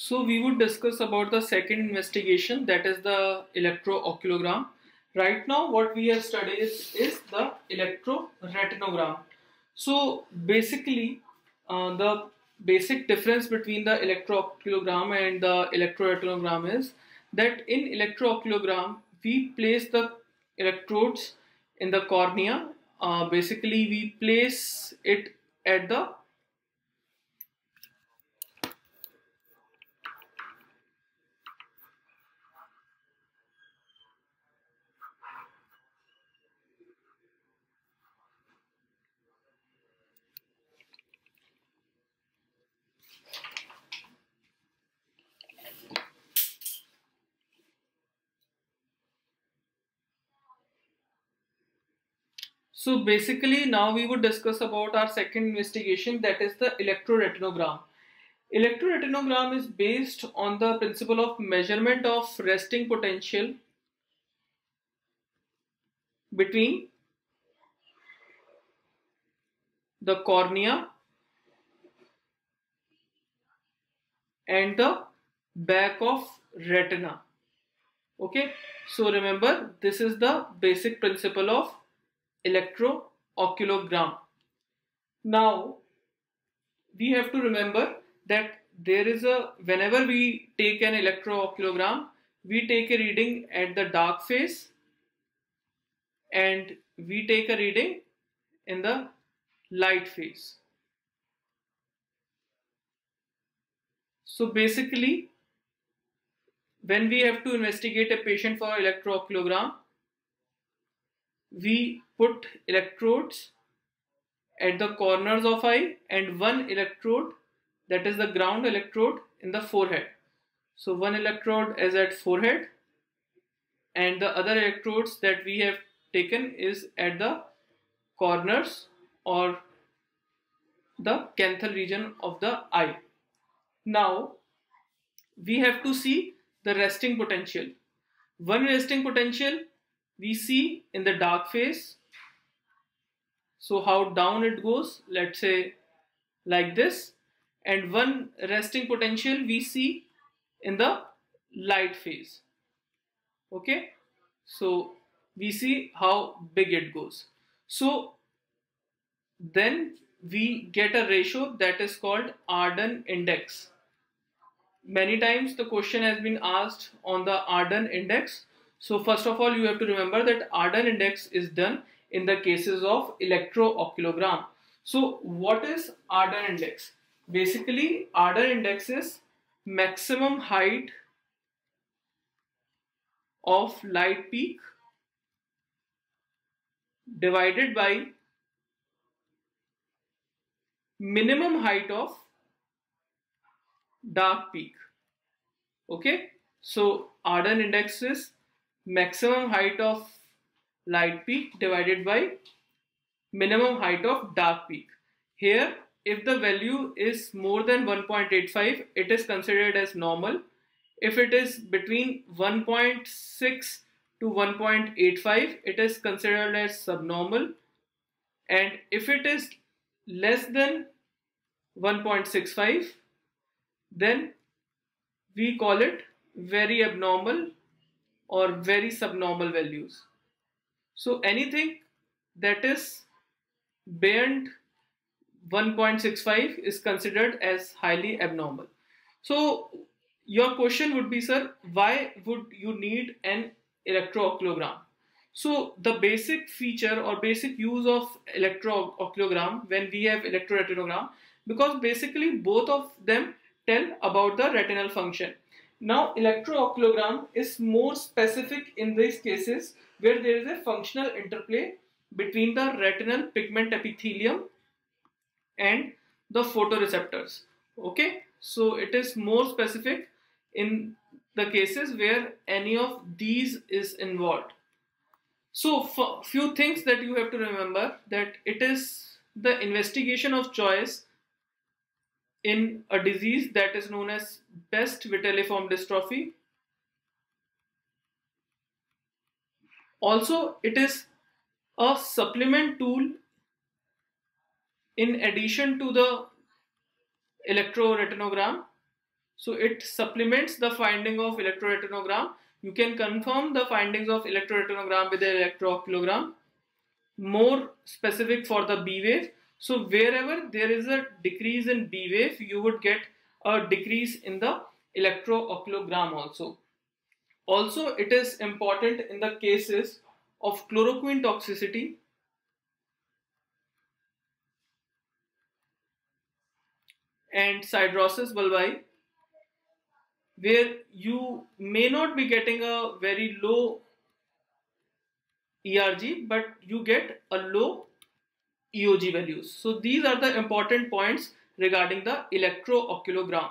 So we would discuss about the second investigation that is the electrooculogram. Right now what we have studied is, is the electroretinogram. So basically uh, the basic difference between the electrooculogram and the electroretinogram is that in electrooculogram we place the electrodes in the cornea. Uh, basically we place it at the So basically now we would discuss about our second investigation that is the electroretinogram. Electroretinogram is based on the principle of measurement of resting potential between the cornea and the back of retina. Okay, so remember this is the basic principle of electrooculogram. Now we have to remember that there is a whenever we take an electrooculogram we take a reading at the dark phase and we take a reading in the light phase. So basically when we have to investigate a patient for electrooculogram we put electrodes at the corners of eye and one electrode that is the ground electrode in the forehead. So one electrode is at forehead and the other electrodes that we have taken is at the corners or the canthal region of the eye. Now we have to see the resting potential. One resting potential we see in the dark phase. So how down it goes let's say like this. And one resting potential we see in the light phase. Okay? So we see how big it goes. So then we get a ratio that is called Arden index. Many times the question has been asked on the Arden index so first of all, you have to remember that Arden index is done in the cases of electrooculogram. So what is Arden index? Basically, Arden index is maximum height of light peak divided by minimum height of dark peak. Okay, so Arden index is maximum height of light peak divided by minimum height of dark peak. Here, if the value is more than 1.85, it is considered as normal. If it is between 1.6 to 1.85, it is considered as subnormal. And if it is less than 1.65, then we call it very abnormal or very subnormal values. So anything that is beyond 1.65 is considered as highly abnormal. So your question would be, sir, why would you need an electrooculogram? So the basic feature or basic use of electrooculogram when we have electroretinogram, because basically both of them tell about the retinal function. Now electrooculogram is more specific in these cases where there is a functional interplay between the retinal pigment epithelium and the photoreceptors. Okay, so it is more specific in the cases where any of these is involved. So few things that you have to remember that it is the investigation of choice in a disease that is known as Best vitelliform dystrophy. Also, it is a supplement tool in addition to the electroretinogram. So it supplements the finding of electroretinogram. You can confirm the findings of electroretinogram with the electrooculogram. More specific for the B wave. So wherever there is a decrease in B wave, you would get a decrease in the electrooculogram also. Also, it is important in the cases of chloroquine toxicity and siderosis bulbi where you may not be getting a very low ERG but you get a low EOG values. So these are the important points regarding the electrooculogram.